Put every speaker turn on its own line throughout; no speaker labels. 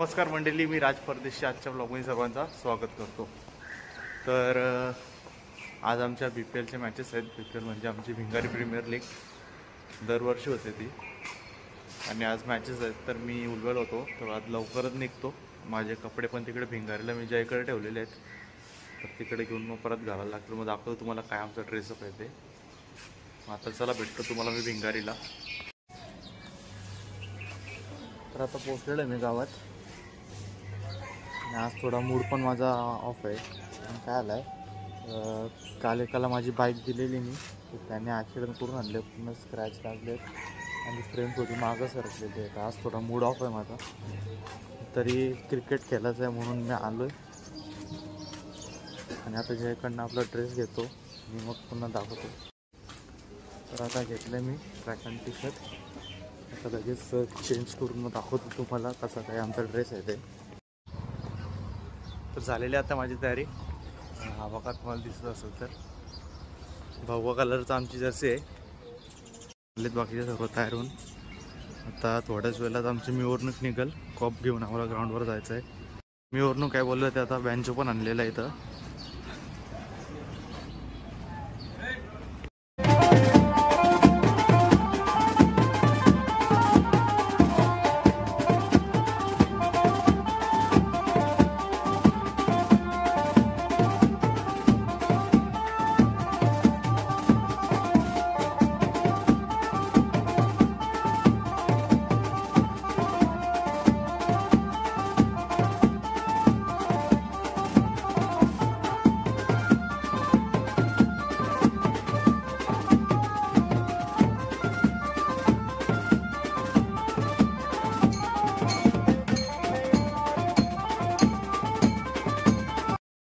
नमस्कार मंडळी मी राज परदेशी आजच्या ब्लॉगमध्ये सर्वांचा स्वागत करतो. तर आज आमच्या बी पी एलच्या मॅचेस आहेत. बी पी एल म्हणजे आमची भिंगारी प्रीमियर लीग दरवर्षी होते ती. आणि आज मॅचेस आहेत. तर मी उलवेल होतो. तर आज लवकरच निघतो. माझे कपडे पण तिकडे भिंगारीला मी ज्या इकडे ठेवलेले आहेत. तर तिकडे घेऊन मग परत घालायला लागतो. मग दाखवतो तुम्हाला काय आमचा ड्रेसअप आहे ते. मग आता चला भेटतो तुम्हाला मी भिंगारीला. तर आता पोचलेलं आहे मी गावात. आणि आज थोडा मूड पण माझा ऑफ आहे. पण काय आलं आहे काल एकाला माझी बाईक दिलेली मी. त्याने ॲक्सिडेंट करून आणले पूर्ण स्क्रॅच लागले आणि फ्रेम थोडी मागं सरकलेली आहे. आज थोडा मूड ऑफ आहे माझा. तरी क्रिकेट खेळायचं आहे म्हणून मी आलो आहे आणि आता ज्याकडनं आपला ड्रेस घेतो. मी मग पुन्हा दाखवतो. तर आता घेतलं मी ट्रॅक अँड टी शर्ट आता लगेच चेंज करून मग दाखवतो तुम्हाला कसा काय आमचा ड्रेस आहे ते. तर झालेली आता माझी तयारी. हा बघा तुम्हाला दिसत असेल तर. भगवा कलरचा आमची जर्सी आहे. झालेत बाकीचे सर्व तयार होऊन. आता थोड्याच वेळात आमची मिवरणूक निघल. कॉप घेऊन आम्हाला ग्राउंडवर जायचं आहे मिवरणूक काय बोललं ते आता बँचो पण आणलेलं आहे इथं.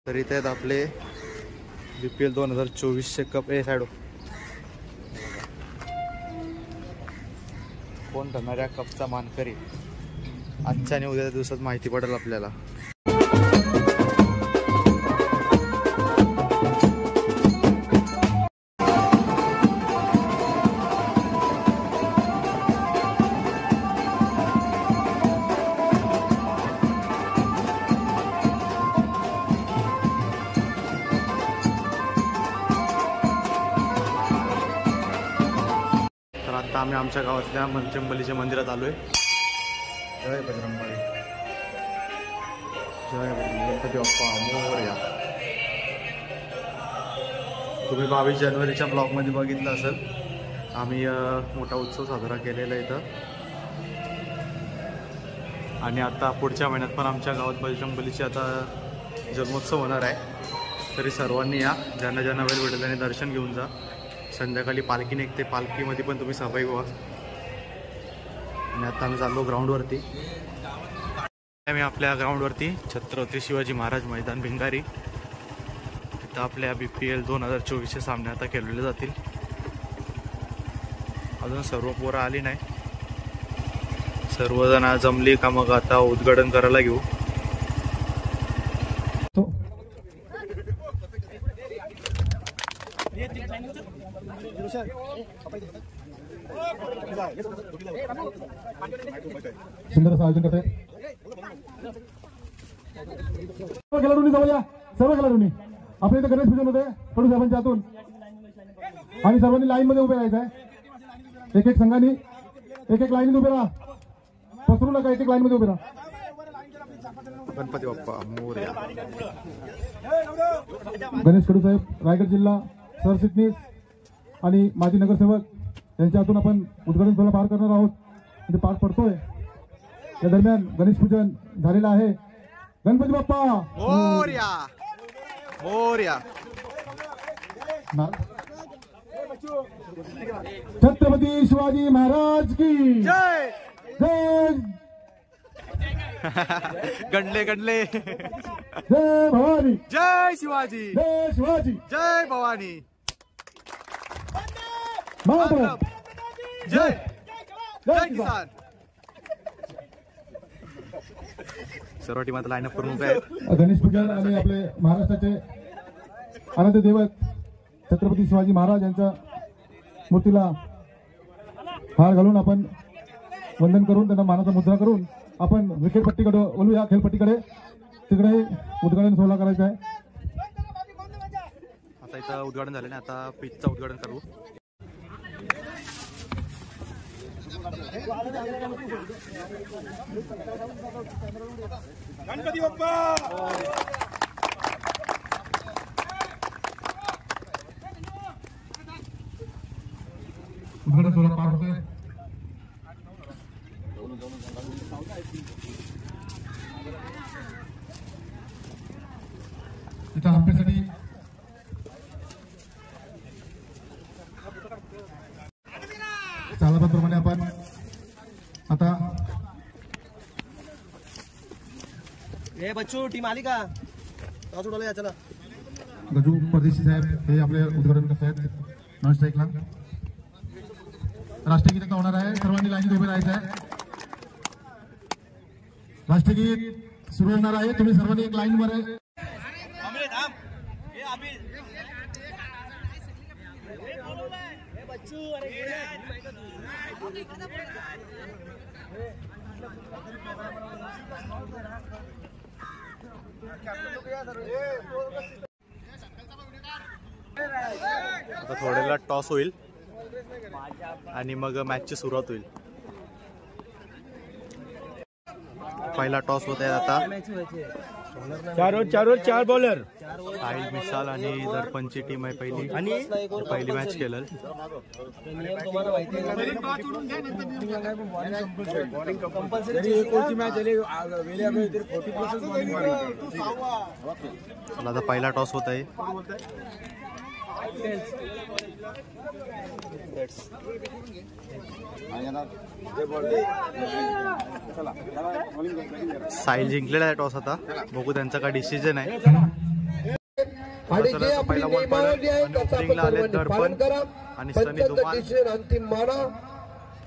तर इथे आहेत आपले बी पी एल दोन हजार चोवीसचे कप ए साडो कोण ठरणाऱ्या कपचा मानकरी? आजच्या आणि उद्याच्या दिवसात माहिती पडेल आपल्याला. आता आम्ही आमच्या गावातल्या मनचंबलीच्या मंदिरात आलोय. जय बजरंगबली. जय गणपती बाप्पा मोरया तुम्ही बावीस जानेवारीच्या ब्लॉगमध्ये बघितलं असेल. आम्ही मोठा उत्सव साजरा केलेला इथं. आणि आता पुढच्या महिन्यात पण आमच्या गावात बजरंगबलीचे आता जन्मोत्सव होणार आहे. तरी सर्वांनी या. ज्यांना ज्यांना वेळ भेटेल त्यांनी दर्शन घेऊन जा. संध्याकाळी पालखी निघते. पालखीमध्ये पण तुम्ही सहभागी व्हा. आणि आता आम्ही चाललो ग्राउंडवरती. आम्ही आपल्या ग्राउंडवरती छत्रपती शिवाजी महाराज मैदान भिंगारी. इथं आपल्या बी पी एल दोन हजार चोवीसचे सामने आता खेळले जातील. अजून सर्व पोरं आली नाही. सर्वजण जमली का मग आता उद्घाटन करायला घेऊ.
सुंदर असं आयोजन करतायत सर्व खेळाडूंनी जवळ या. सर्व खेळाडूंनी. आपल्या इथे गणेश पूजन होते कडू साहेबांच्या हातून. आणि सर्वांनी लाईन मध्ये उभे राहायचं आहे एक एक संघाने एक एक लाईनीत उभे राहा. पसरू नका एक एक लाईन मध्ये उभे राहा.
गणपती बाप्पा मोरया.
गणेश कडू साहेब रायगड जिल्हा सरचिटणीस आणि माजी नगरसेवक यांच्या हातून आपण उद्घाटन सोहळा पार करणार आहोत. आणि ते पार पडतोय. या दरम्यान गणेश पूजन झालेलं आहे. गणपती बाप्पा! छत्रपती शिवाजी महाराज की
जय!
जय!
गणले गणले!
जय भवानी!
जय शिवाजी!
जय शिवाजी!
जय भवानी! जय!
जय
जय
किसान!
सर्व टीम आता लाईन अप करून उभे आहेत.
गणेश पूजन आणि आपले महाराष्ट्राचे आराध्य दैवत छत्रपती शिवाजी महाराज यांच्या मूर्तीला हार घालून आपण वंदन करून त्यांना मानाचा मुद्रा करून आपण विकेटपट्टीकडे वळूया. खेळपट्टीकडे तिकडे उद्घाटन सोहळा करायचा आहे.
आता इथं उद्घाटन झालं आता पिचचं उद्घाटन करू.
उद्घाटन सोहळा पार होतोय इथं आंब्यासाठी चालनाप्रमाणे आपण आता
ए बच्चू टीम आली का? टॉस उडवलं या चला
गजू परदेशी साहेब हे आपले उद्घाटन करत आहेत नॉन स्ट्राईकला राष्ट्रगीत होणार आहे. सर्वांनी लाईनीत उभे राहायचं आहे. राष्ट्रगीत सुरू होणार आहे. तुम्ही सर्वांनी एक लाईन मध्ये
आता थोड्याला टॉस होईल. आणि मग मॅचची सुरुवात होईल. पहिला टॉस होत आहे आता.
चारों चारों चार बॉलर
साहिल मिसाल आणि दर्पणची टीम आहे पहिली.
आणि
पहिली मॅच केलं चला आता पहिला टॉस होत आहे. साहिल जिंकलेला आहे टॉस आता. बघू त्यांचा काय डिसिजन आहे.
आणि
तर
जे
आता
आपली
पहिला ball
नियमावली आहे
आणि
त्याचं
opening ला
आपण
आले
सर्वांनी
दर्पण
पालन करा.
आणि सनी
पंचांचं
धुमाल.
डिसिजन अंतिम माना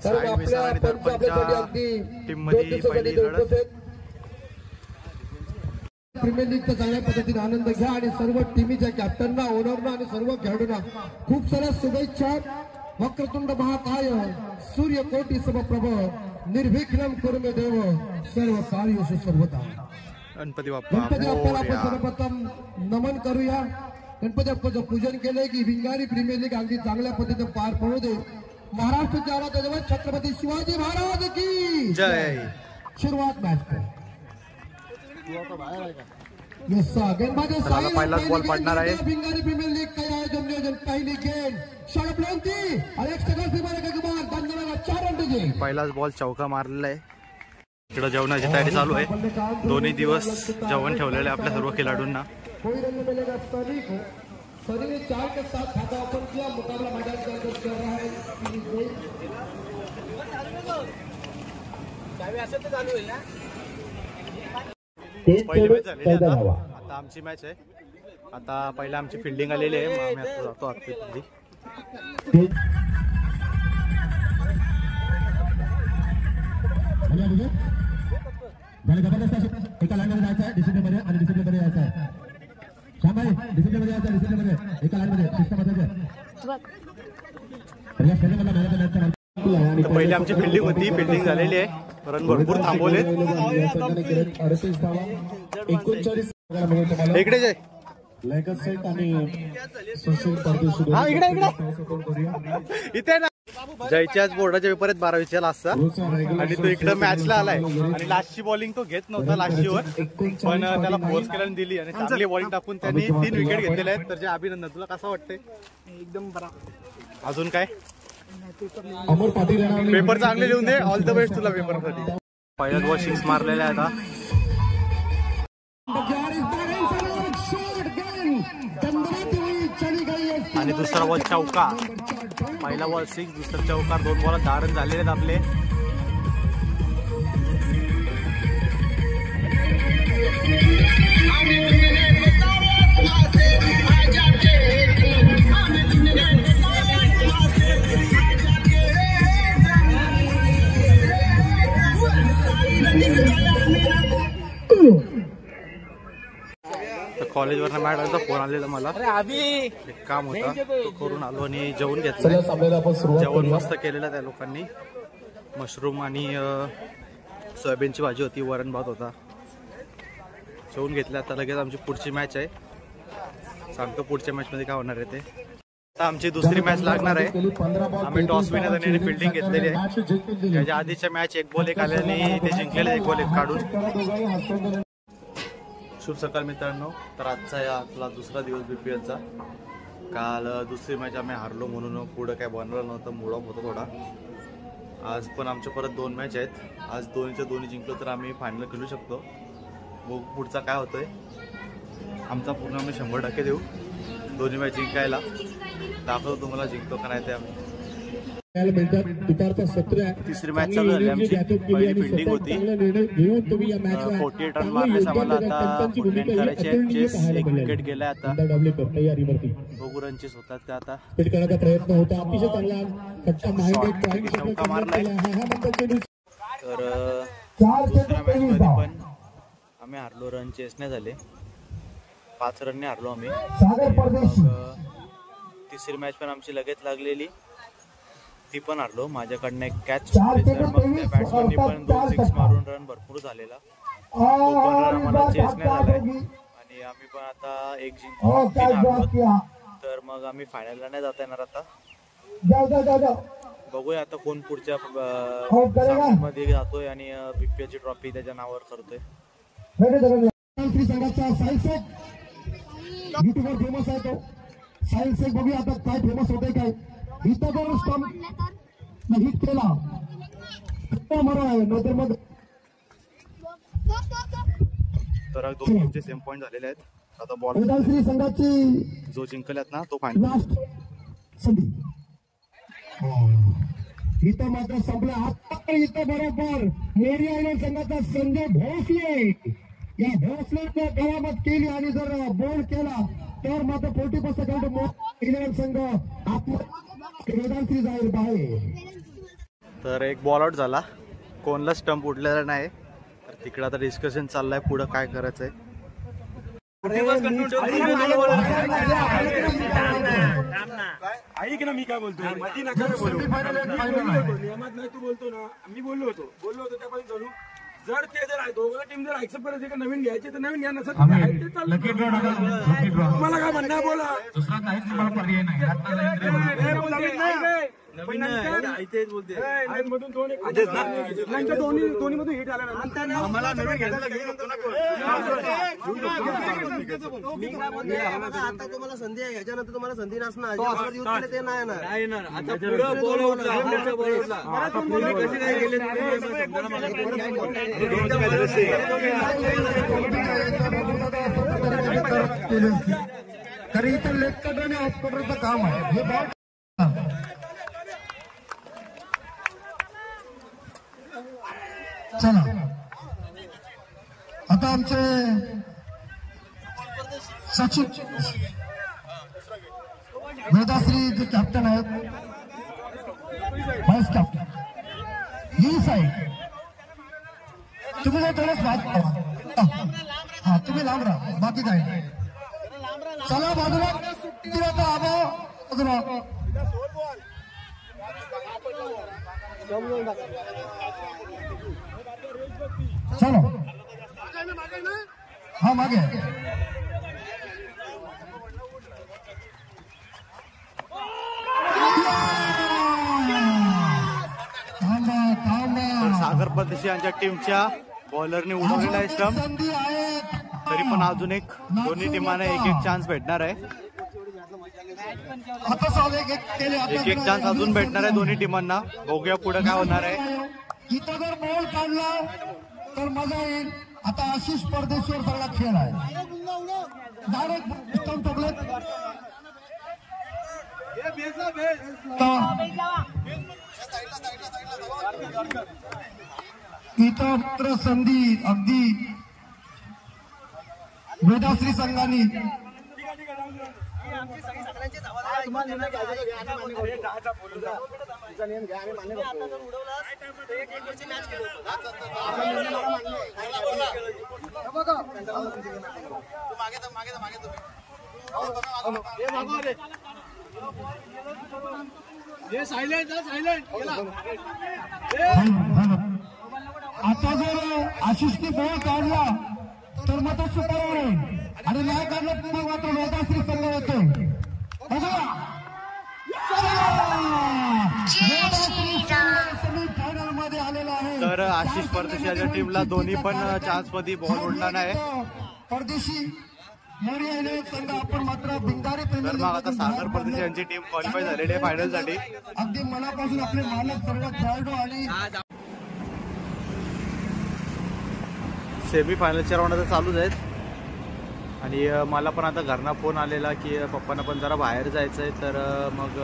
कारण
साई मिसाल
आपल्या
आणि
पंच आपल्यासाठी
दर्पणच्या
अगदी
टीममध्ये
दोन दिवसासाठी
पहिली
इथे
लढत.
उपस्थित आहेत. प्रीमियर लीगचा चांगल्या पद्धतीने आनंद घ्या आणि सर्व टीमीच्या कॅप्टनना ओनरना आणि सर्व खेळाडूंना खूप साऱ्या शुभेच्छा. वक्रतुंड महाकाय सूर्यकोटी समप्रभ निर्विघ्नम कुर्मे देव सर्व कार्य सर्वदा।
गणपती बाप्पा
गणपती बाप्पाला आपण. सर्वप्रथम नमन करूया। गणपती बाप्पाचं पूजन केलंय की विंगारी प्रीमियर लीग अगदी चांगल्या पद्धतीने पार पडू दे. महाराष्ट्राच्या आला जवळ छत्रपती शिवाजी महाराज की
जय.
सुरुवात मॅच येस गणपती
चला, पहिलाच ball पडणार आहे.
विंगारी प्रीमियर लीग काही आयोजन नियोजन पहिली गेम षडप्रांती आणि एक सगळं सीमा कुमार दंगला चार रन जिंकले.
पहिलाच बॉल चौका मारलेला आहे. इकडं जेवणाची तयारी चालू आहे. दोन्ही दिवस जेवण ठेवलेलं आहे आपल्या सर्व खेळाडूंना.
सनी ने?
पहिली मॅच झालेली आहे आता आता आमची मॅच आहे. आता पहिला आमची फिल्डिंग आलेली आहे. आम्ही आता जातो आतमध्ये
जबरदस्त एका जायचं आहे. डिसिप्लिनमध्ये आणि डिसिप्लिनमध्ये यायचं आहे. श्यामभाई डिसिप्लिनमध्ये यायचं डिसिप्लिनमध्ये. एका लाईन मध्ये. शिस्त मध्ये या स्टेडियमला मॅच मॅचचा मार्ग-
तर पहिली आमची फिल्डिंग होती. फिल्डिंग झालेली आहे. रन भरपूर
तुम्हाला.
इकडे जाय. हा. इथे ना. जयच्याच बोर्डाच्या पेपर आहेत बारावीच्या लास्टचा आणि तो इकडे मॅचला आलाय. आणि लास्टची बॉलिंग तो घेत नव्हता वर पण त्याला फोर्स केल्याने दिली आणि चांगली बॉलिंग टाकून त्यांनी तीन विकेट घेतलेले आहेत. तर जे अभिनंदन तुला कसं वाटतंय? एकदम बरा. अजून काय?
अमोल पाटील
पेपर चांगले लिहून दे. ऑल द बेस्ट तुला पेपरसाठी पहिल्याच बॉल सिक्स मारलेला आहे आता आणि दुसरा बॉल चौका. पहिला बॉल सिक्स दुसरा चौकार दोन बॉल रन झालेले आहेत आपले. कॉलेजवरनं मॅडमचा फोन आलेला मला. एक काम होता तो करून आलो आणि जेवण घेतलं. जेवण मस्त केलेलं त्या लोकांनी. मशरूम आणि सोयाबीनची भाजी होती वरण भात होता. जेवून घेतलं आता लगेच आमची पुढची मॅच आहे. सांगतो पुढच्या मॅचमध्ये काय होणार आहे ते. आता आमची दुसरी मॅच लागणार आहे. आम्ही टॉस विनर आणि फिल्डिंग घेतलेली आहे. त्याच्या आधीच्या मॅच एक बॉल एक आल्याने ते जिंकलेले एक बॉल एक काढून. शुभ सकाळ मित्रांनो. तर आजचा या आपला दुसरा दिवस बी पी एलचा काल दुसरी मॅच आम्ही हारलो म्हणून पुढं काय बनवलं नव्हतं मूड ऑफ होता थोडा. आज पण आमच्या परत दोन मॅच आहेत. आज दोन्हीच्या दोन्ही जिंकलो तर आम्ही फायनल खेळू शकतो. मग पुढचा काय होतोय. आमचा पूर्ण आम्ही शंभर टक्के देऊ. दोन्ही मॅच जिंकायला. दाखवतो तुम्हाला जिंकतो का नाही ते आम्ही. तिसरी
चांगली
चालू झाली. आमची. पहिली
स्वतः
होती.
चांगला निर्णय घेऊन तुम्ही या मॅचला
फोर्टी एट रन मारले आम्हाला. आता
ही
करायची चेस एक. विकेट गेला आता. बघू रनचेस होतात ते आता?
प्रयत्न होता. अतिशय चांगला
मारलाय. तर दुसऱ्या
चेंडू
मॅच मध्ये. पण आम्ही हारलो. रन चेस नाही झाले. पाच रनने हारलो आम्ही. तिसरी मॅच पण आमची लगेच लागलेली. ती पण हारलो. माझ्याकडनं एक कॅच बॅट्समननी पण दोन सिक्स. मारून रन भरपूर झालेला. तो पण रन आम्हाला
और
चेस नाही झालाय.
होगी
आणि आम्ही पण आता एक जिंकलो तीन हारलो.
किया
तर मग आम्ही फायनलला नाही जाता येणार आता. बघूया आता कोण पुढच्या
हो.
मध्ये जातोय आणि बीपीएल ची ट्रॉफी त्याच्या नावावर करतोय.
संघाचा फेमस आहे तो. साहिल शेख बघूया आता काय फेमस होते काय. इथं जर स्टंप हिट केला आहे मग
तर दोन सेम पॉईंट झालेले आहेत. आता बॉल
श्री संघाची
जो जिंकल्यात ना तो फायनल
लास्ट संधी. इथं मात्र संपलं. आता इथं बरोबर मोरी आयलंड संघाचा संजय भोसले. या भोसलेने करामत केली आणि जर बोल केला तर मात्र फोर्टी पर्सेंट इंग्लंड संघ मैदानश्री जाईल बाहेर.
तर एक बॉल आउट झाला. कोणला स्टंप उडलेला नाही. तर तिकडे आता डिस्कशन चाललंय पुढं काय करायचंय.
ऐक ना मी काय बोलतो मधी नका रे बोलू नियमात नाही तू बोलतो ना. मी बोललो होतो. बोललो होतो त्या चालू जर ते जर दोघं टीम जर करायचे का नवीन घ्यायचे तर नवीन घ्या नसं तर आहे ते चालू. तुम्हाला काय म्हणणं बोला. हे बोलते, नाही? पण नंतर- हे, नंतरमधून दोन एक- नंतर दोन्ही दोन्ही मधून हिट आला आम्हाला नवीन घ्यायला
मी काय म्हणतोय, बघा, आता तुम्हाला संधी आहे. याच्यानंतर तुम्हाला संधी नसणार. ते नाही येणार.
आता पुढं कसे काय गेले.
तरी इथं लेग कटर आणि काम आहे. हे बॉल चला आता आमचे सचिन वेदाश्री जे कॅप्टन आहेत व्हाईस कॅप्टन ही साईड तुम्ही जर थोडंच बाजू हा तुम्ही लांब राहा बाकी काय चला बाजूला किती होता आबा? बाजूला चलो. हा मागे.
सागर परदेशी यांच्या टीमच्या बॉलरने उडवलेला आहे
आहे
तरी पण अजून एक दोन्ही टीमांना एक एक चान्स भेटणार आहे.
एक एक
चान्स अजून भेटणार आहे दोन्ही टीमांना. बघूया पुढे काय होणार आहे.
इथं जर बॉल काढला तर मजा येईल. आता आशिष परदेशीवर सगळा खेळ आहे. डायरेक्ट स्टंप टोकले इथं मात्र संधी अगदी वेदाश्री संघाने. हे आता जर आशिषने बोल काढला तर मग तो सुपर होईल आणि न्याय काढला तर मग मात्र लोकांशी संघ होतो.
तर आशिष परदेशाच्या टीमला दोन्ही पण चान्समध्ये बॉल उडला नाही
परदेशी आपण मात्र बिंगारी
तर मग आता सागर परदेश यांची टीम क्वालिफाय झालेली आहे फायनलसाठी
अगदी मनापासून आपले मालक सर्व खेळाडू आणि
सेमी फायनलच्या राऊंड आता चालूच आहेत. आणि मला पण आता घरना फोन आलेला की पप्पांना पण जरा बाहेर जायचं आहे तर मग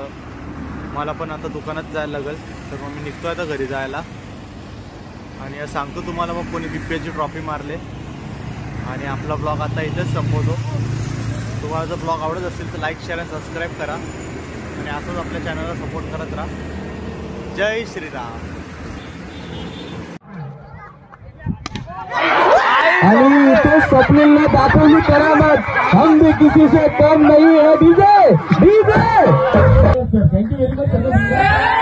मला पण आता दुकानात जायला लागेल. तर मग मी निघतो आता घरी जायला. आणि सांगतो तुम्हाला मग कोणी बी पी ट्रॉफी मारले. आणि आपला ब्लॉग आता इथेच संपवतो. तुम्हाला जर ब्लॉग आवडत असेल तर लाईक शेअर आणि सबस्क्राईब करा. आणि असंच आपल्या चॅनलला सपोर्ट करत राहा. जय श्रीराम.
कपिल की दाखवली करामत हम भी किसी से कम नहीं है DJ DJ thank you very much